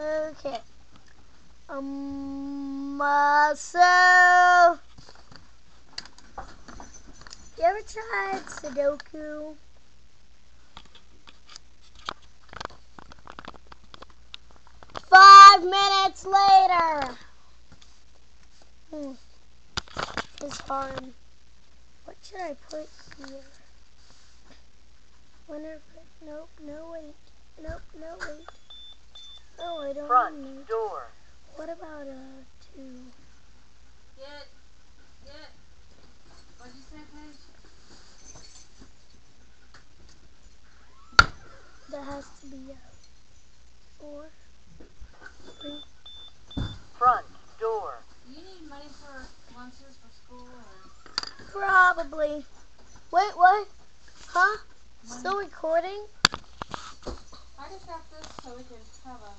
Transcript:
Okay. Um, uh, so, you ever tried Sudoku? Five minutes later. Hmm. It's hard. What should I put here? Winner, nope, no wait. Nope, no wait. Oh, I don't Front need. door. What about a two? Get, get. What'd you say, Paige? That has to be a four, three. Front door. Do you need money for lunches for school or? Probably. Wait, what? Huh? Still recording? I just got this so we can have a